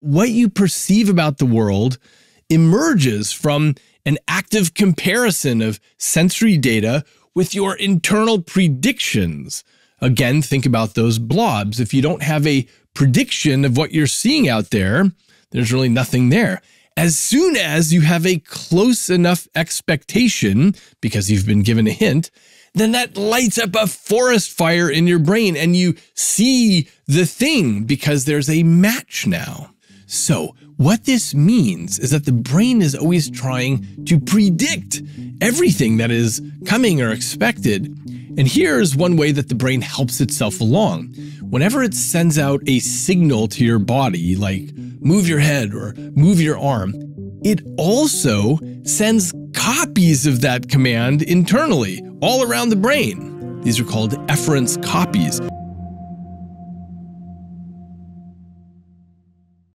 what you perceive about the world emerges from an active comparison of sensory data with your internal predictions. Again, think about those blobs. If you don't have a prediction of what you're seeing out there, there's really nothing there. As soon as you have a close enough expectation, because you've been given a hint, then that lights up a forest fire in your brain and you see the thing because there's a match now. So, what this means is that the brain is always trying to predict everything that is coming or expected. And here's one way that the brain helps itself along. Whenever it sends out a signal to your body, like move your head or move your arm, it also sends copies of that command internally all around the brain. These are called efference copies.